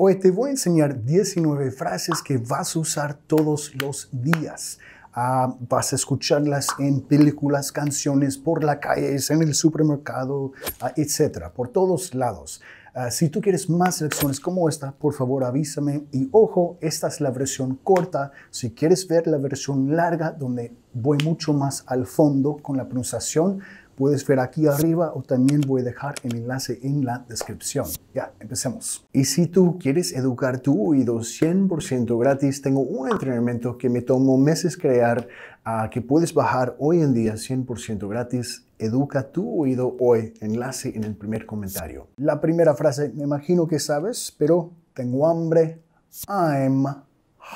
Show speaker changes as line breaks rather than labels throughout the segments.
Hoy te voy a enseñar 19 frases que vas a usar todos los días. Ah, vas a escucharlas en películas, canciones, por la calle, en el supermercado, ah, etcétera, por todos lados. Ah, si tú quieres más lecciones como esta, por favor avísame. Y ojo, esta es la versión corta. Si quieres ver la versión larga, donde voy mucho más al fondo con la pronunciación, puedes ver aquí arriba o también voy a dejar el enlace en la descripción. Ya, empecemos. Y si tú quieres educar tu oído 100% gratis, tengo un entrenamiento que me tomó meses crear, uh, que puedes bajar hoy en día 100% gratis. Educa tu oído hoy, enlace en el primer comentario. La primera frase, me imagino que sabes, pero tengo hambre. I'm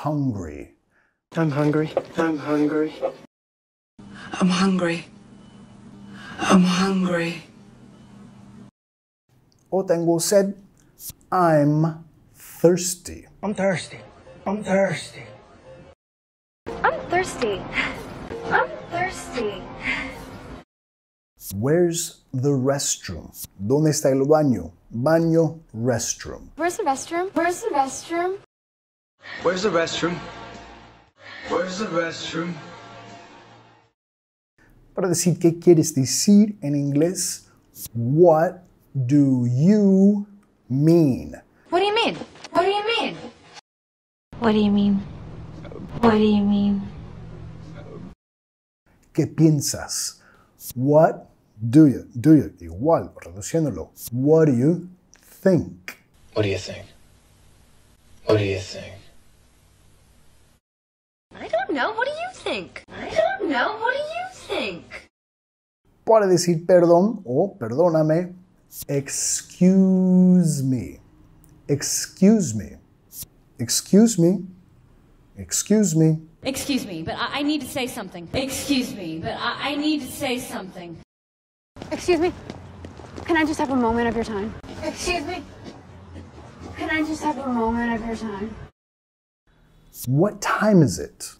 hungry.
I'm hungry. I'm hungry.
I'm hungry. I'm hungry.
O said. I'm thirsty.
I'm thirsty. I'm thirsty.
I'm thirsty. I'm thirsty.
Where's the restroom? ¿Dónde está el baño? Baño, restroom.
Where's the restroom? Where's the restroom?
Where's the restroom? Where's the restroom?
Para decir qué quieres decir en inglés, what do you mean?
What do you mean? What do you mean? What do you mean? What do you mean?
¿Qué piensas? What do you? Do you? Igual, reduciéndolo. What do you think?
What do you think? What do you think?
I don't know. What do you think? I don't know. What do you think?
Para decir perdón o perdóname, excuse me. Excuse me. Excuse me. Excuse me.
Excuse me, but I, I need to say something. Excuse me, but I, I need to say something.
Excuse me. Can I just have a moment of your time?
Excuse me. Can I just have a moment of your time?
What time is it?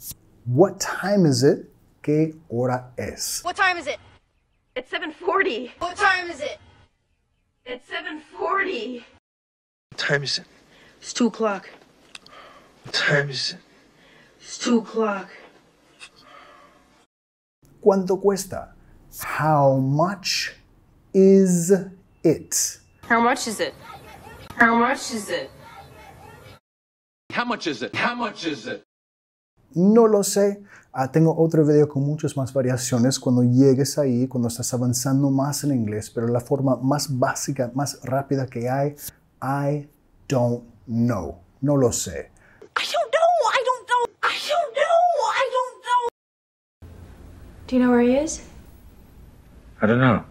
What time is it? ¿Qué hora es?
What time is it? It's 7:40. What time is it? It's 7:40.
What time is it?
It's two o'clock.
What time is it?
It's two o'clock.
¿Cuánto cuesta? How much is it?
How much is it? How much is it?
How much is it? How much is it?
No lo sé. Ah, tengo otro video con muchas más variaciones cuando llegues ahí, cuando estás avanzando más en inglés, pero la forma más básica, más rápida que hay, I don't know. No lo sé.
I don't know. I don't know. I don't know. I don't know.
Do you know where he is?
I don't know.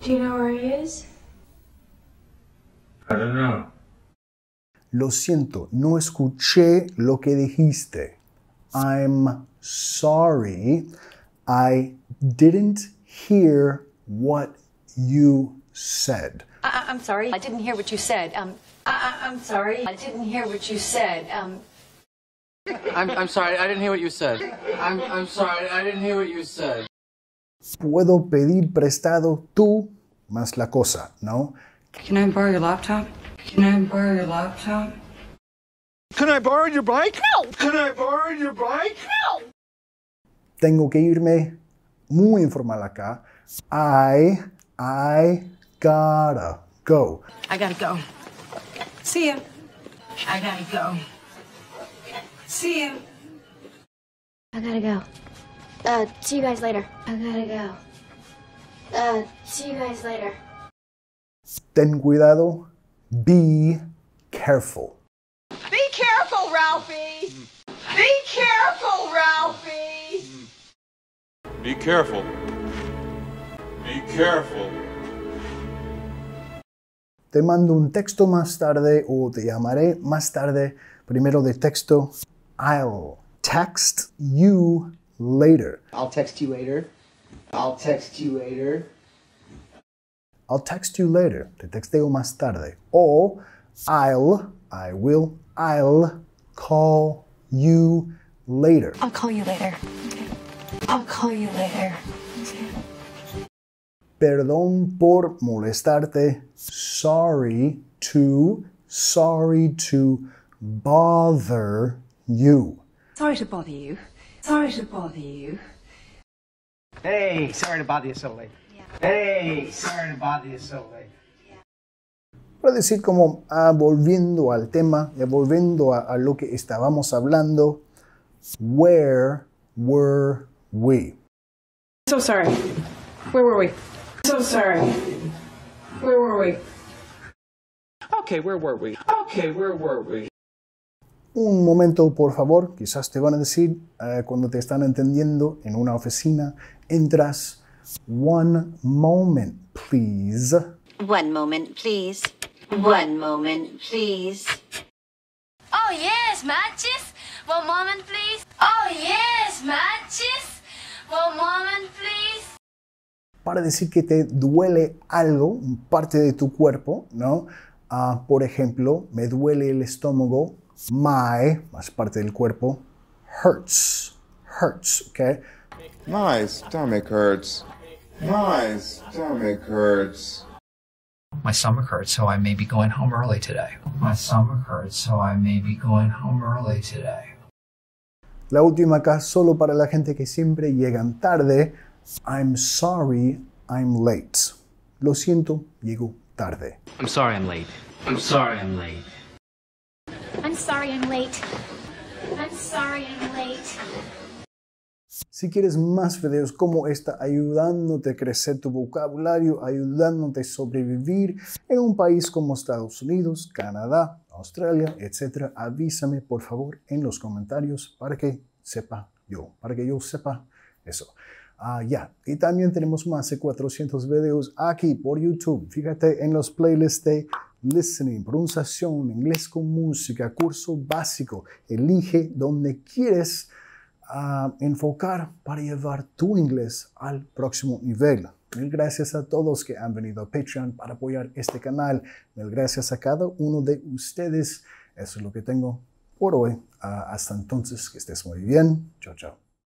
Do you know where he is?
I don't know.
Lo siento, no escuché lo que dijiste. I'm sorry. I didn't hear what you said.
I, I'm sorry. I didn't hear what you said. Um, I, I'm sorry. I didn't hear what you said. Um,
I'm, I'm sorry, I didn't hear what you said. I'm, I'm sorry, I didn't hear what you said.
Puedo pedir prestado tú más la cosa, ¿no?
Can I borrow your laptop? Can I borrow your laptop?
Can I borrow your bike? No. Can I borrow your bike? No.
Tengo que irme muy informal acá. I, I gotta go.
I gotta go. See ya. I gotta go. See ya.
I gotta go. Uh, see you guys later. I gotta go. Uh, see you guys later.
Ten cuidado. Be careful.
Be careful, Ralphie. Be careful, Ralphie.
Be careful. Be careful.
Te mando un texto más tarde o te llamaré más tarde. Primero de texto. I'll text you later.
I'll text you later. I'll text you later.
I'll text you later. Te texteo más tarde. O I'll, I will, I'll call you later.
I'll call you later. I'll call you later.
Perdón por molestarte. Sorry to sorry to bother you.
Sorry to bother you. Sorry to bother you.
Hey, sorry to bother you so late. Hey, sorry to bother you so late.
Para decir como ah, volviendo al tema, ya volviendo a, a lo que estábamos hablando, where were we?
So sorry. Where were we? So sorry. Where were we?
Okay, where were we? Okay, where were we?
Un momento, por favor, quizás te van a decir eh, cuando te están entendiendo en una oficina, entras, one moment, please.
One moment, please. One moment, please.
Oh, yes, matches. One moment, please. Oh, yes, matches. One moment, please.
Para decir que te duele algo, parte de tu cuerpo, ¿no? Ah, por ejemplo, me duele el estómago, my, más parte del cuerpo, hurts, hurts, ¿ok?
My stomach hurts. My stomach hurts.
My stomach hurts, so I may be going home early today. My stomach hurts, so I may be going home early today.
La última acá, solo para la gente que siempre llegan tarde, I'm sorry, I'm late. Lo siento, llego tarde.
I'm sorry I'm late. I'm sorry I'm late.
I'm sorry I'm late. I'm sorry I'm late.
Si quieres más videos como esta ayudándote a crecer tu vocabulario, ayudándote a sobrevivir en un país como Estados Unidos, Canadá, Australia, etc., avísame por favor en los comentarios para que sepa yo, para que yo sepa eso. Ah, ya, y también tenemos más de 400 videos aquí por YouTube. Fíjate en los playlists de listening, pronunciación, inglés con música, curso básico. Elige donde quieres ah, enfocar para llevar tu inglés al próximo nivel. Mil gracias a todos que han venido a Patreon para apoyar este canal. Mil gracias a cada uno de ustedes. Eso es lo que tengo por hoy. Ah, hasta entonces, que estés muy bien. Chao, chao.